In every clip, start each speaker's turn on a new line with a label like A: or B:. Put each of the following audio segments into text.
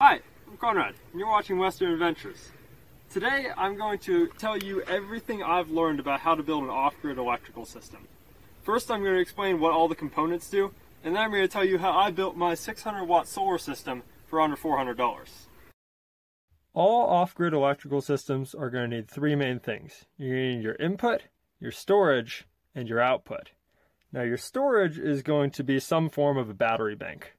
A: Hi, I'm Conrad, and you're watching Western Adventures. Today, I'm going to tell you everything I've learned about how to build an off-grid electrical system. First, I'm going to explain what all the components do, and then I'm going to tell you how I built my 600 watt solar system for under $400. All off-grid electrical systems are going to need three main things. You're going to need your input, your storage, and your output. Now your storage is going to be some form of a battery bank.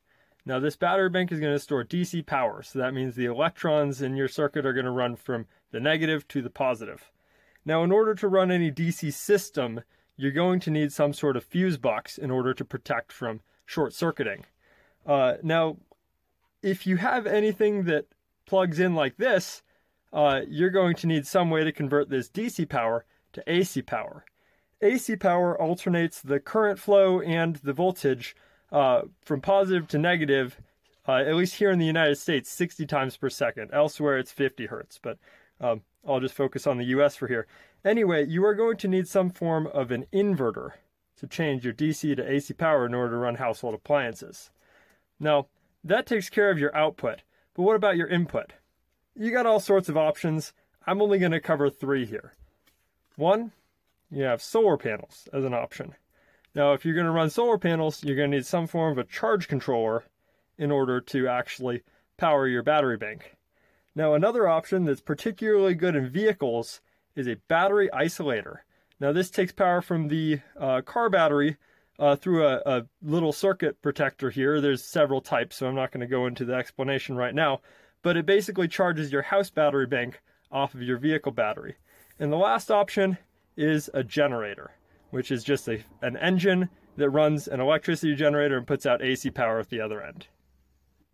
A: Now this battery bank is going to store DC power, so that means the electrons in your circuit are going to run from the negative to the positive. Now in order to run any DC system, you're going to need some sort of fuse box in order to protect from short circuiting. Uh, now, if you have anything that plugs in like this, uh, you're going to need some way to convert this DC power to AC power. AC power alternates the current flow and the voltage uh, from positive to negative, uh, at least here in the United States, 60 times per second. Elsewhere, it's 50 hertz, but um, I'll just focus on the US for here. Anyway, you are going to need some form of an inverter to change your DC to AC power in order to run household appliances. Now, that takes care of your output, but what about your input? You got all sorts of options. I'm only going to cover three here. One, you have solar panels as an option. Now, if you're going to run solar panels, you're going to need some form of a charge controller in order to actually power your battery bank. Now, another option that's particularly good in vehicles is a battery isolator. Now, this takes power from the uh, car battery uh, through a, a little circuit protector here. There's several types, so I'm not going to go into the explanation right now. But it basically charges your house battery bank off of your vehicle battery. And the last option is a generator, which is just a, an engine that runs an electricity generator and puts out AC power at the other end.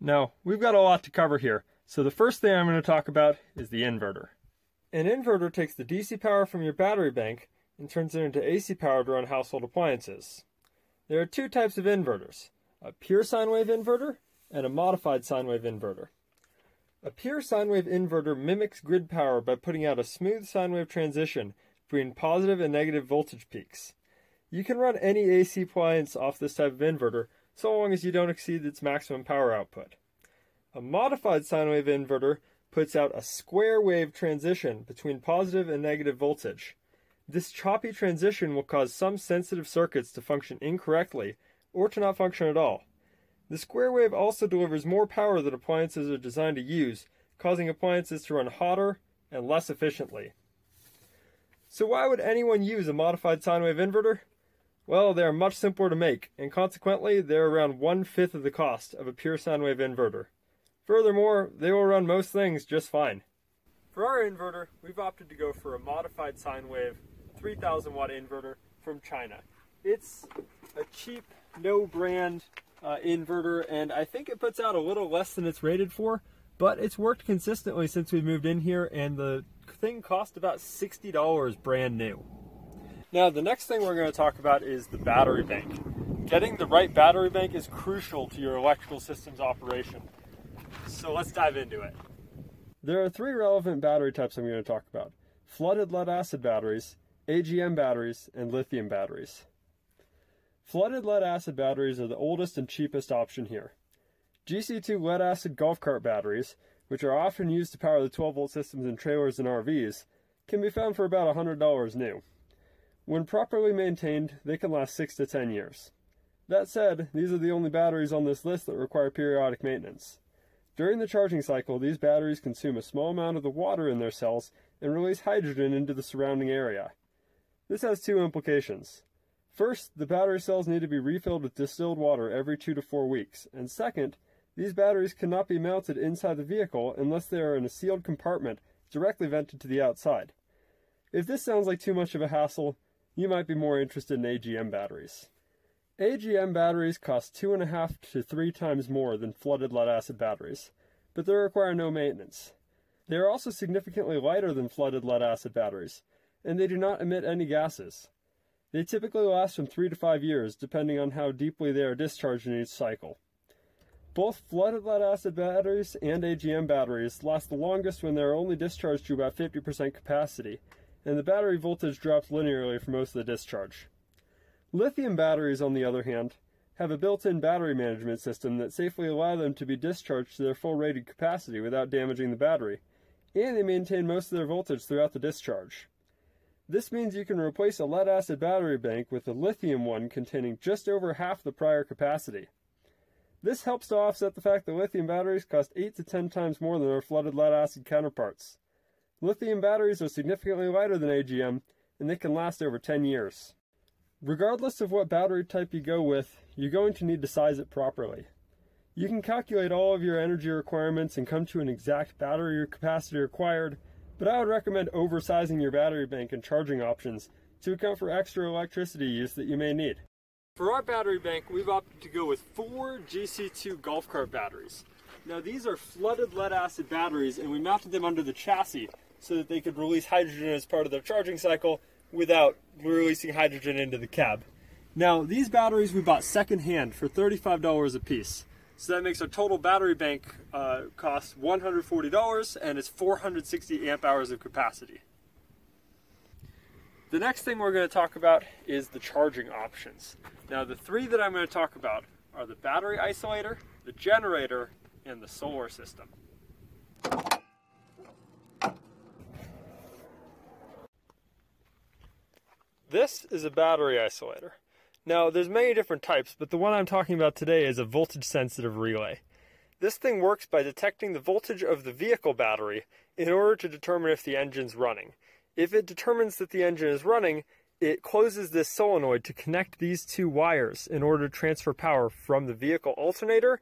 A: Now, we've got a lot to cover here, so the first thing I'm going to talk about is the inverter. An inverter takes the DC power from your battery bank and turns it into AC power to run household appliances. There are two types of inverters a pure sine wave inverter and a modified sine wave inverter. A pure sine wave inverter mimics grid power by putting out a smooth sine wave transition between positive and negative voltage peaks. You can run any AC appliance off this type of inverter so long as you don't exceed its maximum power output. A modified sine wave inverter puts out a square wave transition between positive and negative voltage. This choppy transition will cause some sensitive circuits to function incorrectly or to not function at all. The square wave also delivers more power than appliances are designed to use, causing appliances to run hotter and less efficiently. So why would anyone use a modified sine wave inverter? Well, they are much simpler to make, and consequently, they're around one-fifth of the cost of a pure sine wave inverter. Furthermore, they will run most things just fine. For our inverter, we've opted to go for a modified sine wave 3000 watt inverter from China. It's a cheap, no brand uh, inverter, and I think it puts out a little less than it's rated for, but it's worked consistently since we moved in here, and the thing cost about $60 brand new. Now, the next thing we're going to talk about is the battery bank. Getting the right battery bank is crucial to your electrical system's operation. So let's dive into it. There are three relevant battery types I'm going to talk about flooded lead acid batteries, AGM batteries, and lithium batteries. Flooded lead acid batteries are the oldest and cheapest option here. GC2 lead acid golf cart batteries which are often used to power the 12 volt systems in trailers and RVs, can be found for about $100 new. When properly maintained, they can last 6 to 10 years. That said, these are the only batteries on this list that require periodic maintenance. During the charging cycle, these batteries consume a small amount of the water in their cells and release hydrogen into the surrounding area. This has two implications. First, the battery cells need to be refilled with distilled water every two to four weeks, and second, these batteries cannot be mounted inside the vehicle unless they are in a sealed compartment directly vented to the outside. If this sounds like too much of a hassle, you might be more interested in AGM batteries. AGM batteries cost two and a half to three times more than flooded lead acid batteries, but they require no maintenance. They are also significantly lighter than flooded lead acid batteries, and they do not emit any gases. They typically last from three to five years, depending on how deeply they are discharged in each cycle. Both flooded lead acid batteries and AGM batteries last the longest when they are only discharged to about 50% capacity, and the battery voltage drops linearly for most of the discharge. Lithium batteries, on the other hand, have a built-in battery management system that safely allow them to be discharged to their full rated capacity without damaging the battery, and they maintain most of their voltage throughout the discharge. This means you can replace a lead acid battery bank with a lithium one containing just over half the prior capacity. This helps to offset the fact that lithium batteries cost 8 to 10 times more than their flooded lead acid counterparts. Lithium batteries are significantly lighter than AGM, and they can last over 10 years. Regardless of what battery type you go with, you're going to need to size it properly. You can calculate all of your energy requirements and come to an exact battery capacity required, but I would recommend oversizing your battery bank and charging options to account for extra electricity use that you may need. For our battery bank, we've opted to go with four GC2 golf cart batteries. Now these are flooded lead acid batteries and we mounted them under the chassis so that they could release hydrogen as part of their charging cycle without releasing hydrogen into the cab. Now, these batteries we bought secondhand for $35 a piece. So that makes our total battery bank uh, cost $140 and it's 460 amp hours of capacity. The next thing we're going to talk about is the charging options. Now, the three that I'm going to talk about are the battery isolator, the generator, and the solar system. This is a battery isolator. Now, there's many different types, but the one I'm talking about today is a voltage sensitive relay. This thing works by detecting the voltage of the vehicle battery in order to determine if the engine's running. If it determines that the engine is running, it closes this solenoid to connect these two wires in order to transfer power from the vehicle alternator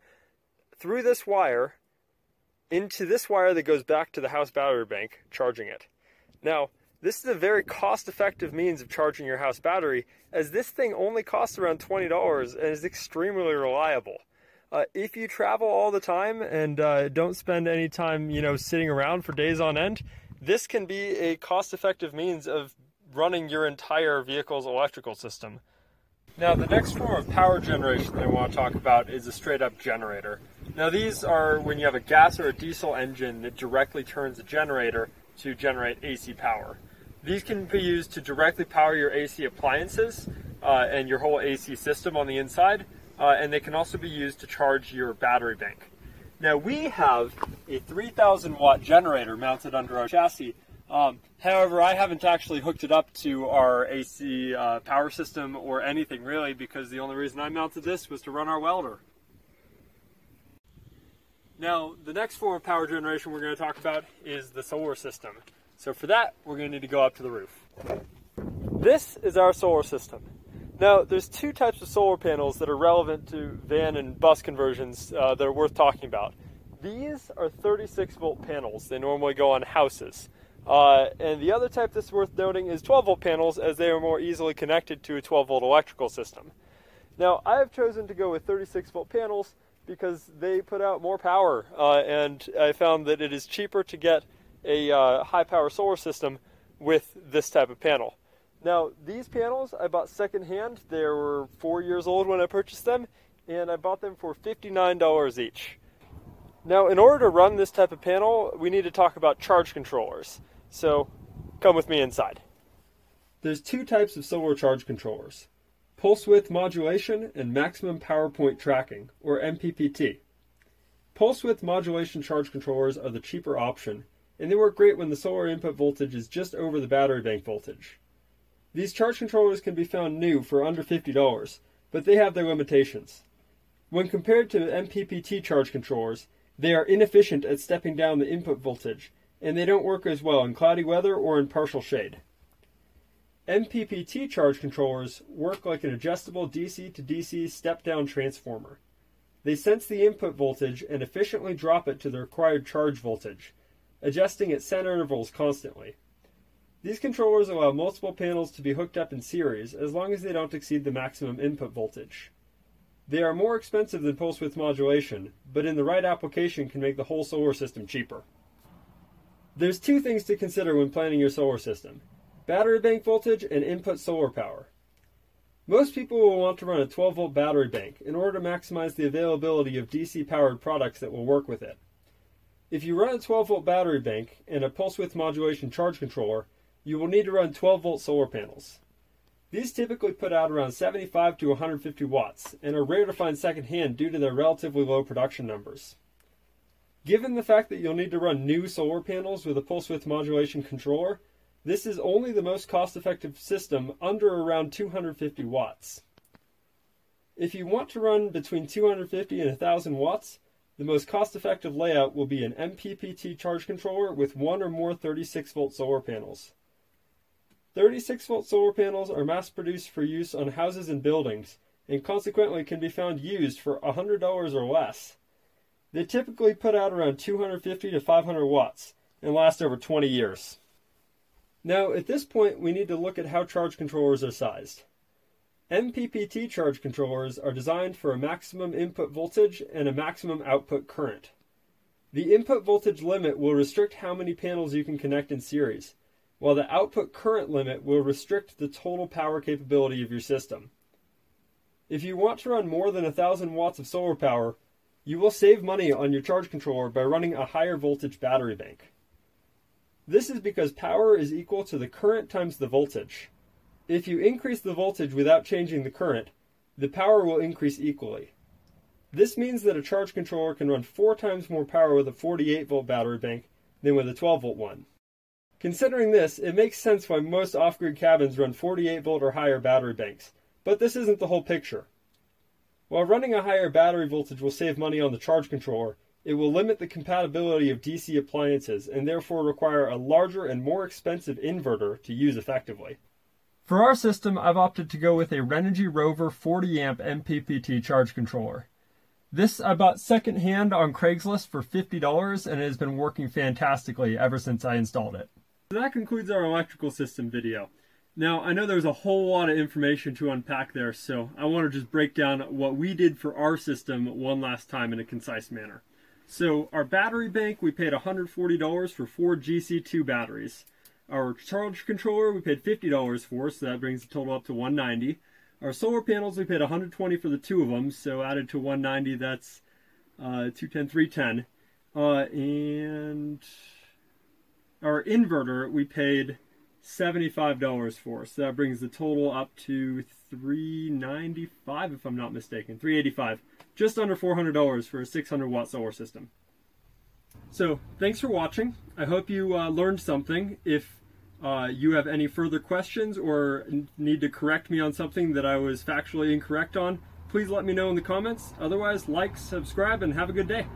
A: through this wire into this wire that goes back to the house battery bank, charging it. Now, this is a very cost effective means of charging your house battery, as this thing only costs around $20 and is extremely reliable. Uh, if you travel all the time and uh, don't spend any time, you know, sitting around for days on end, this can be a cost effective means of running your entire vehicle's electrical system. Now, the next form of power generation that I want to talk about is a straight up generator. Now, these are when you have a gas or a diesel engine that directly turns a generator to generate AC power. These can be used to directly power your AC appliances uh, and your whole AC system on the inside, uh, and they can also be used to charge your battery bank. Now we have a 3000 watt generator mounted under our chassis. Um, however, I haven't actually hooked it up to our AC uh, power system or anything really because the only reason I mounted this was to run our welder. Now, the next form of power generation we're going to talk about is the solar system. So for that, we're going to need to go up to the roof. This is our solar system. Now, there's two types of solar panels that are relevant to van and bus conversions uh, that are worth talking about. These are 36 volt panels. They normally go on houses. Uh, and the other type that's worth noting is 12 volt panels as they are more easily connected to a 12 volt electrical system. Now, I have chosen to go with 36 volt panels because they put out more power, uh, and I found that it is cheaper to get a uh, high power solar system with this type of panel. Now, these panels I bought secondhand. They were four years old when I purchased them, and I bought them for $59 each. Now, in order to run this type of panel, we need to talk about charge controllers. So, come with me inside. There's two types of solar charge controllers pulse width modulation and maximum power point tracking, or MPPT. Pulse width modulation charge controllers are the cheaper option and they work great when the solar input voltage is just over the battery bank voltage. These charge controllers can be found new for under $50, but they have their limitations. When compared to MPPT charge controllers, they are inefficient at stepping down the input voltage, and they don't work as well in cloudy weather or in partial shade. MPPT charge controllers work like an adjustable DC to DC step down transformer. They sense the input voltage and efficiently drop it to the required charge voltage, adjusting at set intervals constantly. These controllers allow multiple panels to be hooked up in series as long as they don't exceed the maximum input voltage. They are more expensive than pulse width modulation, but in the right application can make the whole solar system cheaper. There's two things to consider when planning your solar system battery bank voltage and input solar power. Most people will want to run a 12 volt battery bank in order to maximize the availability of DC powered products that will work with it. If you run a 12 volt battery bank and a pulse width modulation charge controller, you will need to run 12 volt solar panels. These typically put out around 75 to 150 watts and are rare to find secondhand due to their relatively low production numbers. Given the fact that you'll need to run new solar panels with a pulse width modulation controller, this is only the most cost effective system under around 250 watts. If you want to run between 250 and 1000 watts, the most cost effective layout will be an MPPT charge controller with one or more 36 volt solar panels. 36 volt solar panels are mass produced for use on houses and buildings, and consequently can be found used for $100 or less. They typically put out around 250 to 500 watts and last over 20 years. Now, at this point, we need to look at how charge controllers are sized. MPPT charge controllers are designed for a maximum input voltage and a maximum output current. The input voltage limit will restrict how many panels you can connect in series, while the output current limit will restrict the total power capability of your system. If you want to run more than 1000 watts of solar power, you will save money on your charge controller by running a higher voltage battery bank. This is because power is equal to the current times the voltage. If you increase the voltage without changing the current, the power will increase equally. This means that a charge controller can run four times more power with a 48 volt battery bank than with a 12 volt one. Considering this, it makes sense why most off grid cabins run 48 volt or higher battery banks, but this isn't the whole picture. While running a higher battery voltage will save money on the charge controller, it will limit the compatibility of DC appliances and therefore require a larger and more expensive inverter to use effectively. For our system, I've opted to go with a Renogy Rover 40 amp MPPT charge controller. This I bought secondhand on Craigslist for $50 and it has been working fantastically ever since I installed it. So that concludes our electrical system video. Now, I know there's a whole lot of information to unpack there, so I want to just break down what we did for our system one last time in a concise manner. So, our battery bank, we paid $140 for four GC2 batteries. Our charge controller, we paid $50 for, so that brings the total up to 190. Our solar panels, we paid 120 for the two of them, so added to 190, that's uh, 210, 310 uh, And our inverter, we paid $75 for. So that brings the total up to 395 if I'm not mistaken. 385 Just under $400 for a 600 watt solar system. So thanks for watching. I hope you uh, learned something. If uh, you have any further questions or need to correct me on something that I was factually incorrect on, please let me know in the comments. Otherwise, like, subscribe, and have a good day.